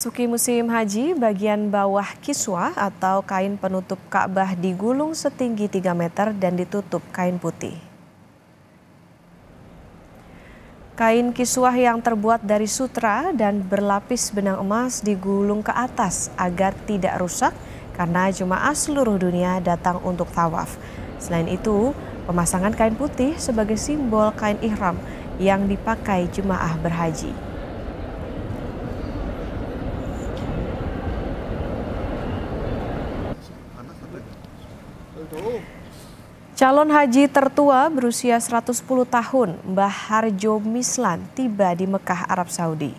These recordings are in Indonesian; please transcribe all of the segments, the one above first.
Suki musim haji, bagian bawah kiswah atau kain penutup Ka'bah digulung setinggi 3 meter dan ditutup kain putih. Kain kiswah yang terbuat dari sutra dan berlapis benang emas digulung ke atas agar tidak rusak karena jemaah seluruh dunia datang untuk tawaf. Selain itu, pemasangan kain putih sebagai simbol kain ihram yang dipakai jemaah berhaji. Calon haji tertua berusia 110 tahun, Mbah Harjo Mislan, tiba di Mekah, Arab Saudi.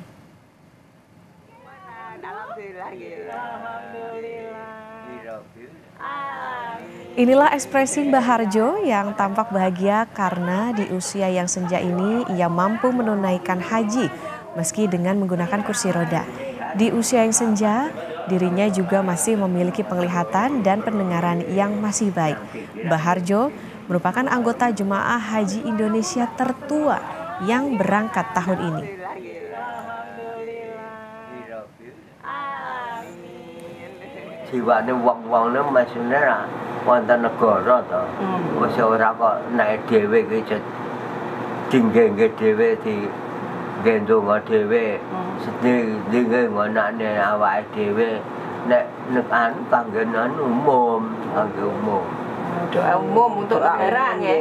Inilah ekspresi Mbah Harjo yang tampak bahagia karena di usia yang senja ini ia mampu menunaikan haji meski dengan menggunakan kursi roda. Di usia yang senja, dirinya juga masih memiliki penglihatan dan pendengaran yang masih baik. Mbah Harjo merupakan anggota jemaah haji Indonesia tertua yang berangkat tahun ini. Jiwane wong-wong ne maksudnya wonten negara to. Wis ora kok nek dhewe iki dinggengke dhewe di gen do nga tv sni đi ge nga na này à vai tv ne nak an kang gen an umum kang umum to umum untuk akhirat nghe